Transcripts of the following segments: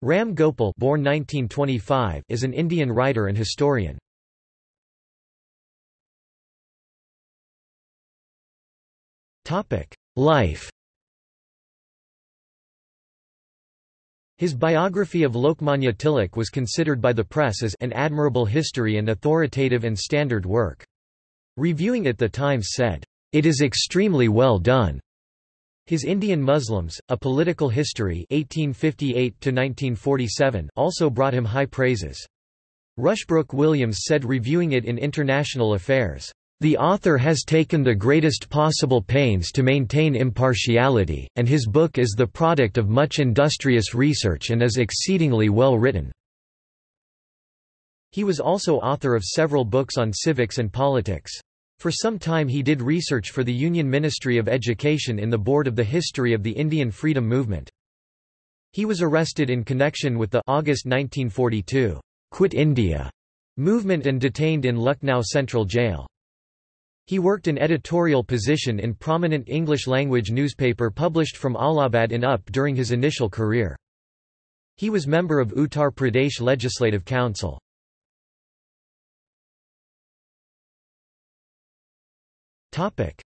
Ram Gopal born 1925 is an Indian writer and historian. Life His biography of Lokmanya Tilak was considered by the press as an admirable history and authoritative and standard work. Reviewing it The Times said, "...it is extremely well done." His Indian Muslims, A Political History 1858 also brought him high praises. Rushbrook Williams said reviewing it in International Affairs, "...the author has taken the greatest possible pains to maintain impartiality, and his book is the product of much industrious research and is exceedingly well written." He was also author of several books on civics and politics. For some time he did research for the Union Ministry of Education in the Board of the History of the Indian Freedom Movement. He was arrested in connection with the August 1942 Quit India movement and detained in Lucknow Central Jail. He worked in editorial position in prominent English-language newspaper published from Allahabad in UP during his initial career. He was member of Uttar Pradesh Legislative Council.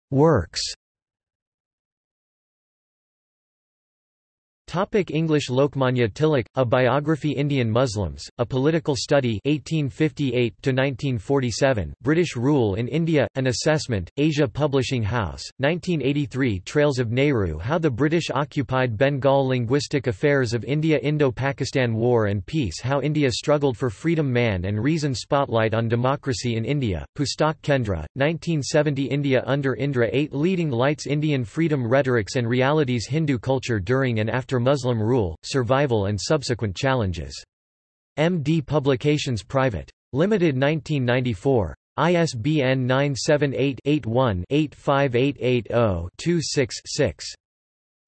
Works Topic English Lokmanya Tilak, A Biography Indian Muslims, A Political Study 1858–1947, British Rule in India, An Assessment, Asia Publishing House, 1983 Trails of Nehru How the British Occupied Bengal Linguistic Affairs of India Indo-Pakistan War and Peace How India Struggled for Freedom Man and Reason Spotlight on Democracy in India, Pustak Kendra, 1970 India under Indra 8 Leading Lights Indian Freedom Rhetorics and Realities Hindu Culture during and after Muslim rule, survival and subsequent challenges. MD Publications Private. Limited 1994. ISBN 978-81-85880-26-6.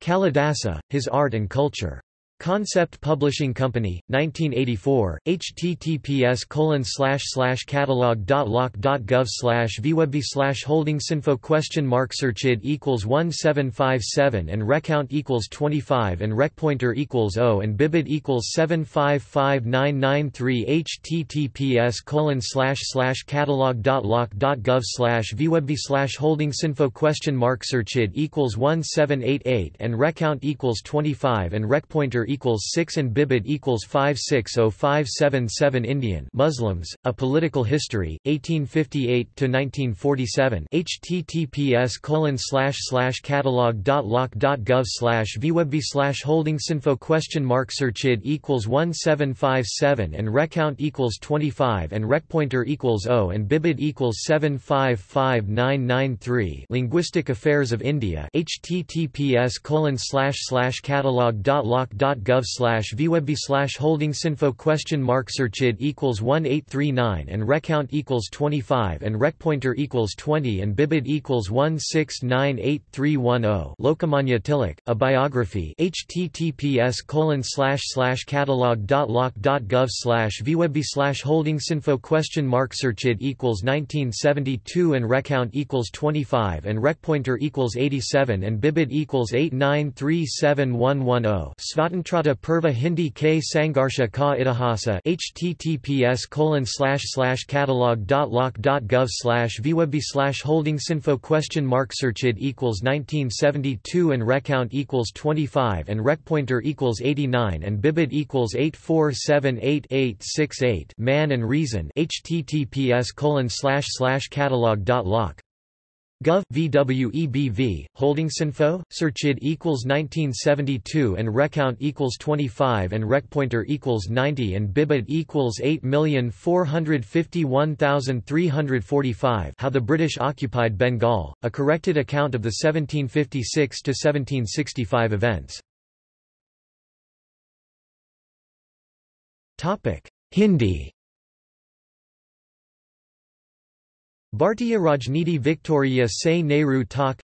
Kalidasa, His Art and Culture. Concept Publishing Company, 1984, https colon slash slash catalog.loc.gov slash vwebv slash holdingsinfo question mark searchid equals 1757 and recount equals 25 and recpointer equals 0 and bibid equals 755993 https colon slash slash catalog.loc.gov slash vwebv slash holdingsinfo question mark searchid equals 1788 and recount equals 25 and recpointer equals 6 and Bibid equals 560577 Indian Muslims, A Political History, 1858–1947 https colon slash slash catalog.loc.gov slash vwebv slash holdingsinfo question mark searchid equals 1757 and recount equals 25 and recpointer equals 0 and Bibid equals 755993 Linguistic Affairs of India https colon slash slash catalog.loc.gov gov slash vwebv slash holdingsinfo question mark searchid equals 1839 and recount equals 25 and recpointer equals 20 and bibid equals 1698310 Lokmanya Tilak, a biography https colon slash slash catalog.loc.gov slash vwebv slash holdingsinfo question mark searchid equals 1972 and recount equals 25 and recpointer equals 87 and bibid equals 8937110 Svatantra Trata Purva Hindi K Sangarsha Ka Itihasa https colon slash slash catalog.loc.gov slash vwebv slash holdingsinfo question mark searchid equals 1972 and recount equals 25 and recpointer equals 89 and bibid equals 8478868 Man and Reason https colon slash slash catalog.loc Gov. VWEBV, Holdingsinfo, Searchid equals 1972 and Recount equals 25 and Recpointer equals 90 and Bibid equals 8451345 How the British occupied Bengal, a corrected account of the 1756–1765 events. Hindi Bhartiya Rajniti Victoria Se Nehru Tak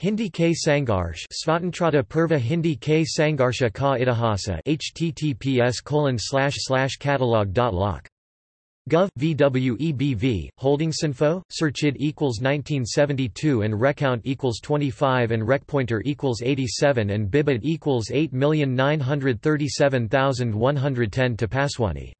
Hindi K Sangarsh Svatantrata Purva Hindi K Sangarsha Ka Itihasa https colon slash slash catalog dot loc Gov. VWEBV, Holdingsinfo, Searchid equals 1972 and Recount equals 25 and Recpointer equals 87 and Bibid equals 8,937,110 to Paswani